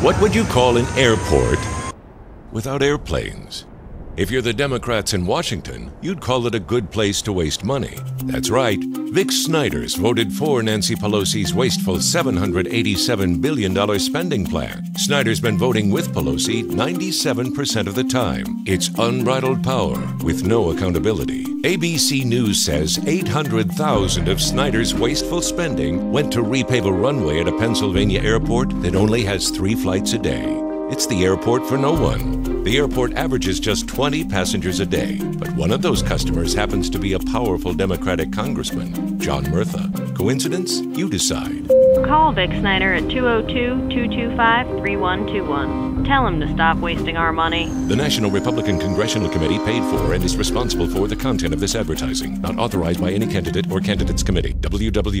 What would you call an airport without airplanes? If you're the Democrats in Washington, you'd call it a good place to waste money. That's right. Vic Snyders voted for Nancy Pelosi's wasteful $787 billion spending plan. Snyder's been voting with Pelosi 97% of the time. It's unbridled power with no accountability. ABC News says 800,000 of Snyder's wasteful spending went to repave a runway at a Pennsylvania airport that only has three flights a day. It's the airport for no one. The airport averages just 20 passengers a day, but one of those customers happens to be a powerful Democratic congressman, John Murtha. Coincidence? You decide. Call Vic Snyder at 202 225 3121. Tell him to stop wasting our money. The National Republican Congressional Committee paid for and is responsible for the content of this advertising, not authorized by any candidate or candidates committee. www.nrcc.org.